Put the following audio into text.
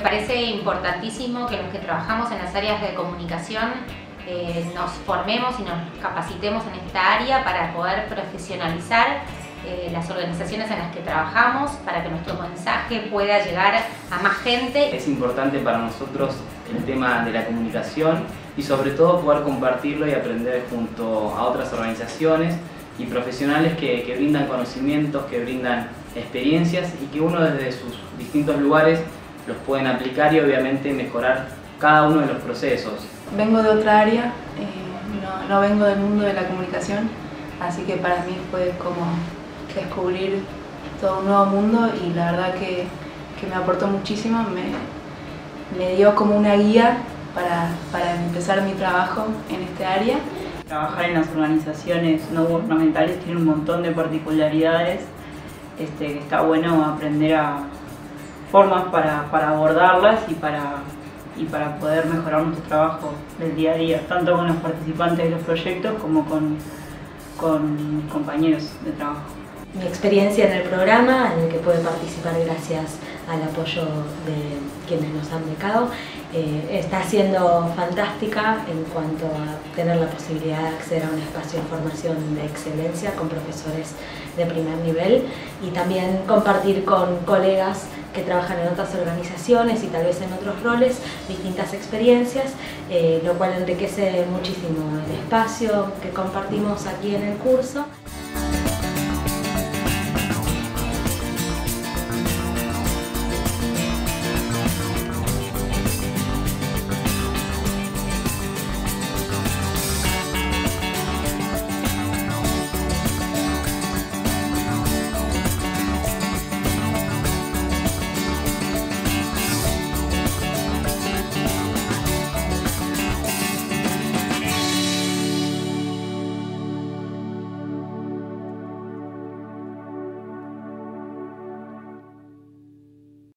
parece importantísimo que los que trabajamos en las áreas de comunicación eh, nos formemos y nos capacitemos en esta área para poder profesionalizar eh, las organizaciones en las que trabajamos, para que nuestro mensaje pueda llegar a más gente. Es importante para nosotros el tema de la comunicación y sobre todo poder compartirlo y aprender junto a otras organizaciones y profesionales que, que brindan conocimientos, que brindan experiencias y que uno desde sus distintos lugares los pueden aplicar y obviamente mejorar cada uno de los procesos. Vengo de otra área, eh, no, no, vengo del mundo de la comunicación, así que para mí fue como descubrir todo un nuevo mundo y la verdad que, que me aportó muchísimo, me, me, dio como una guía para, para empezar mi trabajo en este área. Trabajar en las organizaciones no gubernamentales tiene un montón de particularidades este, que está bueno aprender a formas para, para abordarlas y para y para poder mejorar nuestro trabajo del día a día, tanto con los participantes de los proyectos como con, con compañeros de trabajo. Mi experiencia en el programa, en el que pude participar gracias al apoyo de quienes nos han becado, eh, está siendo fantástica en cuanto a tener la posibilidad de acceder a un espacio de formación de excelencia con profesores de primer nivel y también compartir con colegas que trabajan en otras organizaciones y tal vez en otros roles, distintas experiencias, eh, lo cual enriquece muchísimo el espacio que compartimos aquí en el curso.